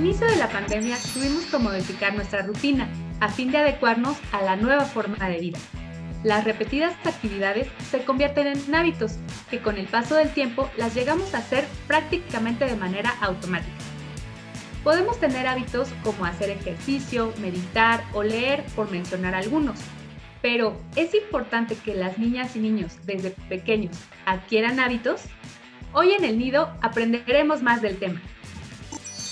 inicio de la pandemia tuvimos que modificar nuestra rutina a fin de adecuarnos a la nueva forma de vida. Las repetidas actividades se convierten en hábitos que con el paso del tiempo las llegamos a hacer prácticamente de manera automática. Podemos tener hábitos como hacer ejercicio, meditar o leer, por mencionar algunos, pero es importante que las niñas y niños desde pequeños adquieran hábitos. Hoy en el nido aprenderemos más del tema.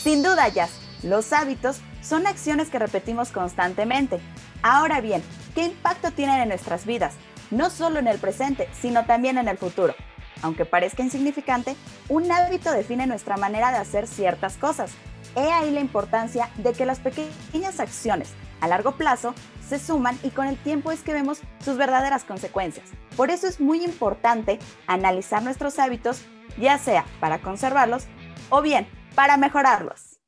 Sin duda, Jazz, los hábitos son acciones que repetimos constantemente. Ahora bien, ¿qué impacto tienen en nuestras vidas? No solo en el presente, sino también en el futuro. Aunque parezca insignificante, un hábito define nuestra manera de hacer ciertas cosas. He ahí la importancia de que las pequeñas acciones a largo plazo se suman y con el tiempo es que vemos sus verdaderas consecuencias. Por eso es muy importante analizar nuestros hábitos, ya sea para conservarlos o bien para mejorarlos.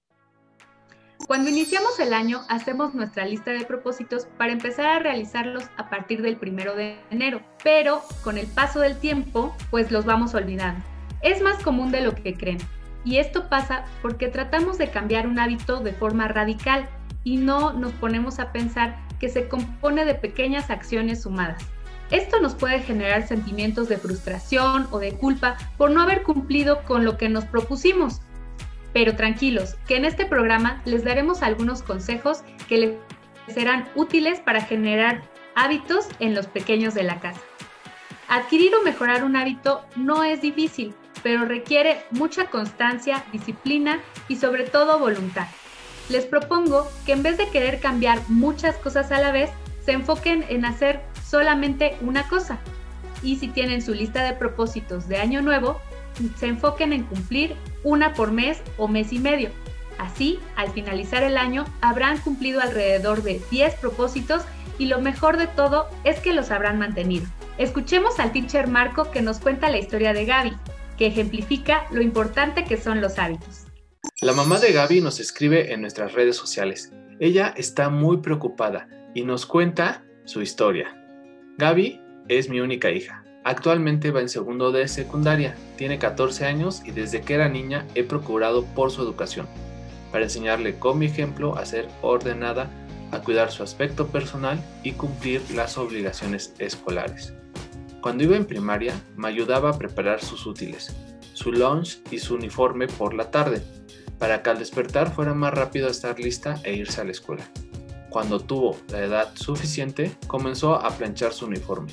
Cuando iniciamos el año, hacemos nuestra lista de propósitos para empezar a realizarlos a partir del primero de enero, pero con el paso del tiempo, pues los vamos olvidando. Es más común de lo que creen, y esto pasa porque tratamos de cambiar un hábito de forma radical y no nos ponemos a pensar que se compone de pequeñas acciones sumadas. Esto nos puede generar sentimientos de frustración o de culpa por no haber cumplido con lo que nos propusimos pero tranquilos, que en este programa les daremos algunos consejos que les serán útiles para generar hábitos en los pequeños de la casa. Adquirir o mejorar un hábito no es difícil, pero requiere mucha constancia, disciplina y sobre todo voluntad. Les propongo que en vez de querer cambiar muchas cosas a la vez, se enfoquen en hacer solamente una cosa. Y si tienen su lista de propósitos de año nuevo, se enfoquen en cumplir una por mes o mes y medio. Así, al finalizar el año, habrán cumplido alrededor de 10 propósitos y lo mejor de todo es que los habrán mantenido. Escuchemos al teacher Marco que nos cuenta la historia de Gaby, que ejemplifica lo importante que son los hábitos. La mamá de Gaby nos escribe en nuestras redes sociales. Ella está muy preocupada y nos cuenta su historia. Gaby es mi única hija. Actualmente va en segundo de secundaria, tiene 14 años y desde que era niña he procurado por su educación, para enseñarle con mi ejemplo a ser ordenada, a cuidar su aspecto personal y cumplir las obligaciones escolares. Cuando iba en primaria me ayudaba a preparar sus útiles, su lunch y su uniforme por la tarde, para que al despertar fuera más rápido a estar lista e irse a la escuela. Cuando tuvo la edad suficiente, comenzó a planchar su uniforme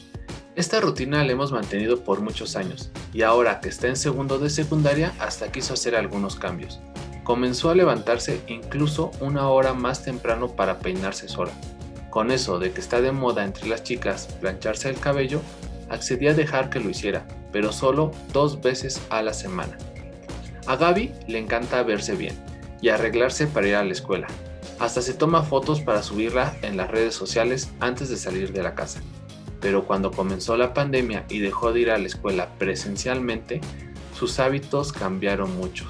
esta rutina la hemos mantenido por muchos años y ahora que está en segundo de secundaria hasta quiso hacer algunos cambios. Comenzó a levantarse incluso una hora más temprano para peinarse sola. Con eso de que está de moda entre las chicas plancharse el cabello, accedí a dejar que lo hiciera, pero solo dos veces a la semana. A Gaby le encanta verse bien y arreglarse para ir a la escuela. Hasta se toma fotos para subirla en las redes sociales antes de salir de la casa pero cuando comenzó la pandemia y dejó de ir a la escuela presencialmente, sus hábitos cambiaron mucho.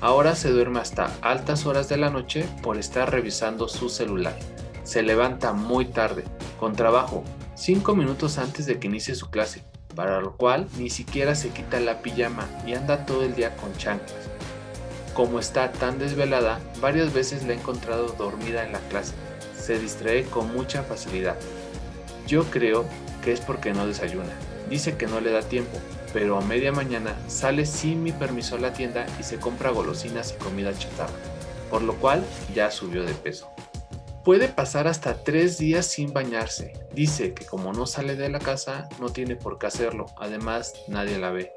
Ahora se duerme hasta altas horas de la noche por estar revisando su celular. Se levanta muy tarde, con trabajo, 5 minutos antes de que inicie su clase, para lo cual ni siquiera se quita la pijama y anda todo el día con chanclas. Como está tan desvelada, varias veces la he encontrado dormida en la clase. Se distrae con mucha facilidad yo creo que es porque no desayuna. Dice que no le da tiempo, pero a media mañana sale sin mi permiso a la tienda y se compra golosinas y comida chatarra, por lo cual ya subió de peso. Puede pasar hasta tres días sin bañarse. Dice que como no sale de la casa, no tiene por qué hacerlo. Además, nadie la ve.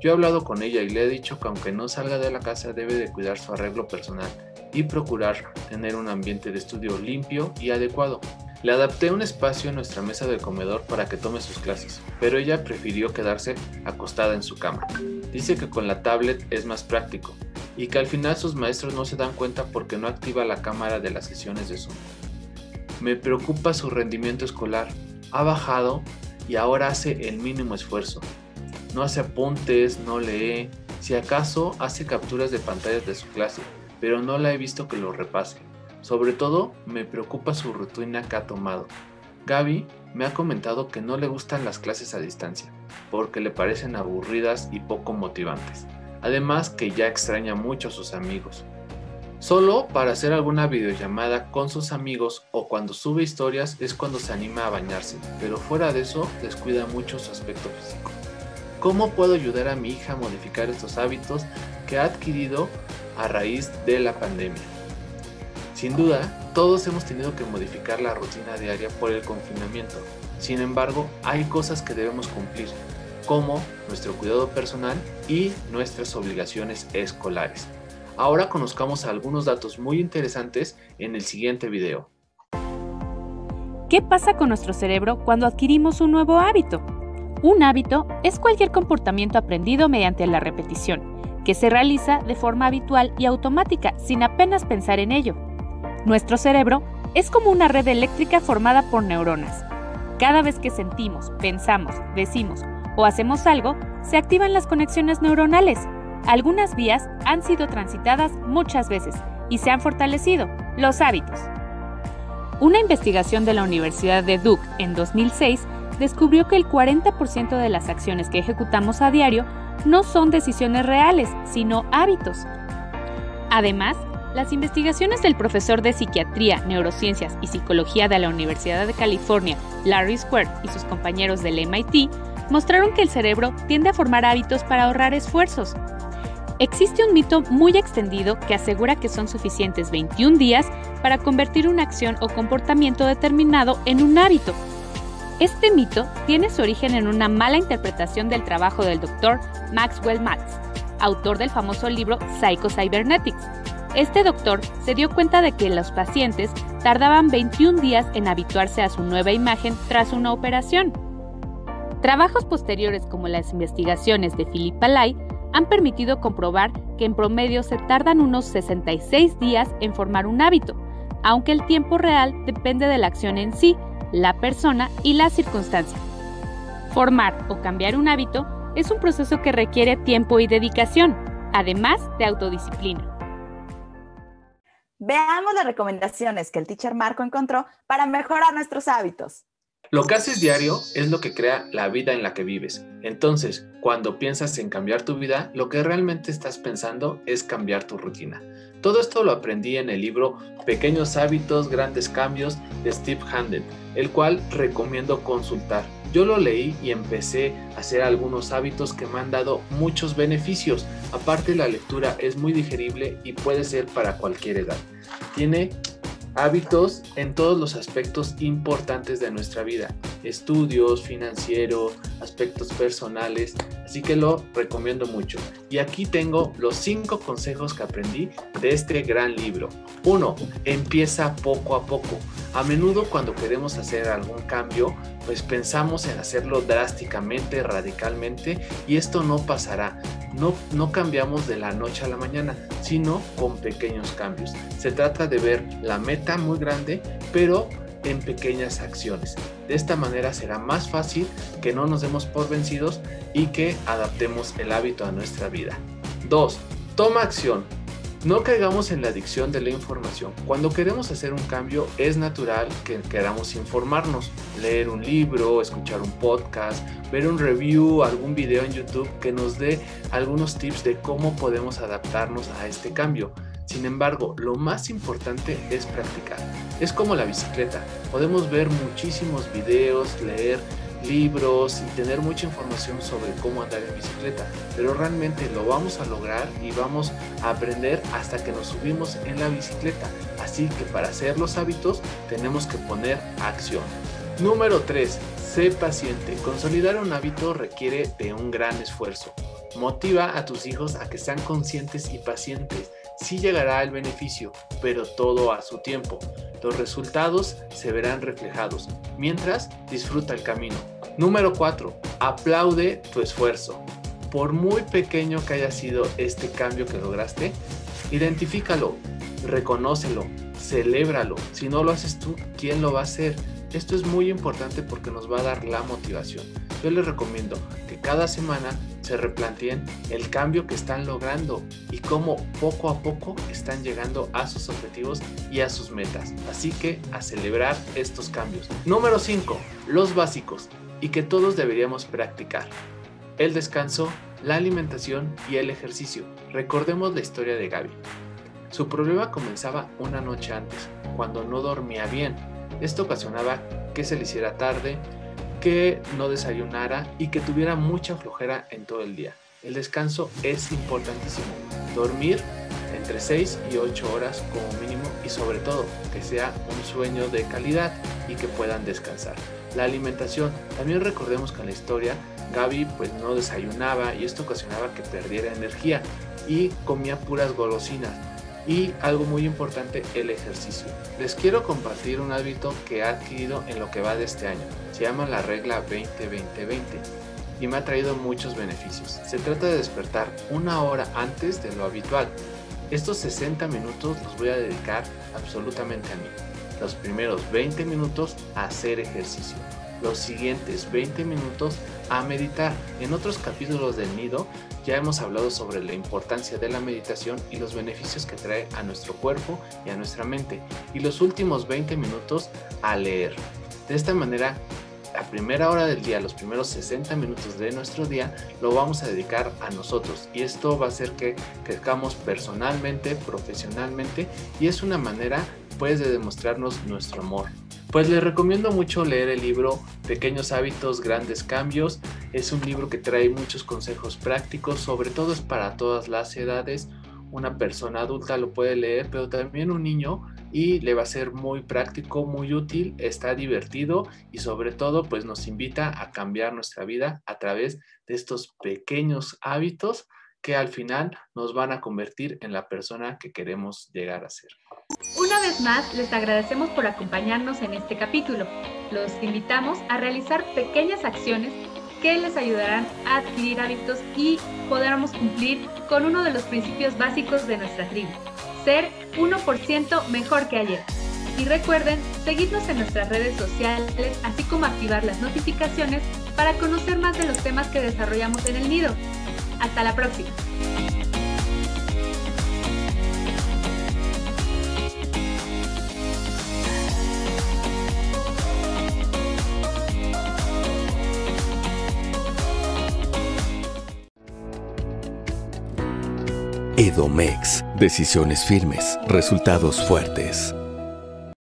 Yo he hablado con ella y le he dicho que aunque no salga de la casa debe de cuidar su arreglo personal y procurar tener un ambiente de estudio limpio y adecuado. Le adapté un espacio en nuestra mesa del comedor para que tome sus clases, pero ella prefirió quedarse acostada en su cama. Dice que con la tablet es más práctico y que al final sus maestros no se dan cuenta porque no activa la cámara de las sesiones de Zoom. Me preocupa su rendimiento escolar. Ha bajado y ahora hace el mínimo esfuerzo. No hace apuntes, no lee, si acaso hace capturas de pantallas de su clase, pero no la he visto que lo repase. Sobre todo me preocupa su rutina que ha tomado. Gaby me ha comentado que no le gustan las clases a distancia, porque le parecen aburridas y poco motivantes. Además que ya extraña mucho a sus amigos. Solo para hacer alguna videollamada con sus amigos o cuando sube historias es cuando se anima a bañarse, pero fuera de eso descuida mucho su aspecto físico. ¿Cómo puedo ayudar a mi hija a modificar estos hábitos que ha adquirido a raíz de la pandemia? Sin duda, todos hemos tenido que modificar la rutina diaria por el confinamiento. Sin embargo, hay cosas que debemos cumplir, como nuestro cuidado personal y nuestras obligaciones escolares. Ahora conozcamos algunos datos muy interesantes en el siguiente video. ¿Qué pasa con nuestro cerebro cuando adquirimos un nuevo hábito? Un hábito es cualquier comportamiento aprendido mediante la repetición, que se realiza de forma habitual y automática sin apenas pensar en ello. Nuestro cerebro es como una red eléctrica formada por neuronas. Cada vez que sentimos, pensamos, decimos o hacemos algo, se activan las conexiones neuronales algunas vías han sido transitadas muchas veces y se han fortalecido, los hábitos. Una investigación de la Universidad de Duke en 2006 descubrió que el 40% de las acciones que ejecutamos a diario no son decisiones reales, sino hábitos. Además, las investigaciones del profesor de Psiquiatría, Neurociencias y Psicología de la Universidad de California, Larry Square, y sus compañeros del MIT, mostraron que el cerebro tiende a formar hábitos para ahorrar esfuerzos, Existe un mito muy extendido que asegura que son suficientes 21 días para convertir una acción o comportamiento determinado en un hábito. Este mito tiene su origen en una mala interpretación del trabajo del doctor Maxwell Maltz, autor del famoso libro Psycho-Cybernetics. Este doctor se dio cuenta de que los pacientes tardaban 21 días en habituarse a su nueva imagen tras una operación. Trabajos posteriores como las investigaciones de Philip Palay han permitido comprobar que en promedio se tardan unos 66 días en formar un hábito, aunque el tiempo real depende de la acción en sí, la persona y la circunstancia. Formar o cambiar un hábito es un proceso que requiere tiempo y dedicación, además de autodisciplina. Veamos las recomendaciones que el teacher Marco encontró para mejorar nuestros hábitos. Lo que haces diario es lo que crea la vida en la que vives. Entonces, cuando piensas en cambiar tu vida, lo que realmente estás pensando es cambiar tu rutina. Todo esto lo aprendí en el libro Pequeños hábitos, grandes cambios de Steve Handen, el cual recomiendo consultar. Yo lo leí y empecé a hacer algunos hábitos que me han dado muchos beneficios. Aparte la lectura es muy digerible y puede ser para cualquier edad. Tiene hábitos en todos los aspectos importantes de nuestra vida, estudios, financiero, aspectos personales, así que lo recomiendo mucho. Y aquí tengo los cinco consejos que aprendí de este gran libro. 1. Empieza poco a poco. A menudo cuando queremos hacer algún cambio, pues pensamos en hacerlo drásticamente, radicalmente, y esto no pasará. No, no cambiamos de la noche a la mañana, sino con pequeños cambios. Se trata de ver la meta muy grande, pero en pequeñas acciones. De esta manera será más fácil que no nos demos por vencidos y que adaptemos el hábito a nuestra vida. 2. Toma acción. No caigamos en la adicción de la información. Cuando queremos hacer un cambio es natural que queramos informarnos, leer un libro, escuchar un podcast, ver un review, algún video en YouTube que nos dé algunos tips de cómo podemos adaptarnos a este cambio. Sin embargo, lo más importante es practicar. Es como la bicicleta. Podemos ver muchísimos videos, leer libros y tener mucha información sobre cómo andar en bicicleta, pero realmente lo vamos a lograr y vamos a aprender hasta que nos subimos en la bicicleta. Así que para hacer los hábitos tenemos que poner acción. Número 3. Sé paciente. Consolidar un hábito requiere de un gran esfuerzo. Motiva a tus hijos a que sean conscientes y pacientes. Sí llegará el beneficio, pero todo a su tiempo. Los resultados se verán reflejados. Mientras, disfruta el camino. Número 4. Aplaude tu esfuerzo. Por muy pequeño que haya sido este cambio que lograste, identifícalo, reconócelo, celébralo. Si no lo haces tú, ¿quién lo va a hacer? Esto es muy importante porque nos va a dar la motivación. Yo les recomiendo cada semana se replanteen el cambio que están logrando y cómo poco a poco están llegando a sus objetivos y a sus metas. Así que a celebrar estos cambios. Número 5. Los básicos y que todos deberíamos practicar. El descanso, la alimentación y el ejercicio. Recordemos la historia de Gaby. Su problema comenzaba una noche antes, cuando no dormía bien. Esto ocasionaba que se le hiciera tarde, que no desayunara y que tuviera mucha flojera en todo el día. El descanso es importantísimo. Dormir entre 6 y 8 horas como mínimo y sobre todo que sea un sueño de calidad y que puedan descansar. La alimentación, también recordemos que en la historia Gaby pues no desayunaba y esto ocasionaba que perdiera energía y comía puras golosinas. Y algo muy importante, el ejercicio. Les quiero compartir un hábito que he adquirido en lo que va de este año. Se llama la regla 20-20-20 y me ha traído muchos beneficios. Se trata de despertar una hora antes de lo habitual. Estos 60 minutos los voy a dedicar absolutamente a mí. Los primeros 20 minutos a hacer ejercicio. Los siguientes 20 minutos a meditar. En otros capítulos del nido ya hemos hablado sobre la importancia de la meditación y los beneficios que trae a nuestro cuerpo y a nuestra mente. Y los últimos 20 minutos a leer. De esta manera, la primera hora del día, los primeros 60 minutos de nuestro día, lo vamos a dedicar a nosotros. Y esto va a hacer que crezcamos personalmente, profesionalmente y es una manera pues de demostrarnos nuestro amor pues les recomiendo mucho leer el libro Pequeños hábitos, grandes cambios. Es un libro que trae muchos consejos prácticos, sobre todo es para todas las edades. Una persona adulta lo puede leer, pero también un niño y le va a ser muy práctico, muy útil, está divertido y sobre todo pues nos invita a cambiar nuestra vida a través de estos pequeños hábitos que al final nos van a convertir en la persona que queremos llegar a ser. Una vez más, les agradecemos por acompañarnos en este capítulo. Los invitamos a realizar pequeñas acciones que les ayudarán a adquirir hábitos y podamos cumplir con uno de los principios básicos de nuestra tribu, ser 1% mejor que ayer. Y recuerden seguirnos en nuestras redes sociales, así como activar las notificaciones para conocer más de los temas que desarrollamos en el nido. Hasta la próxima. Edomex. Decisiones firmes, resultados fuertes.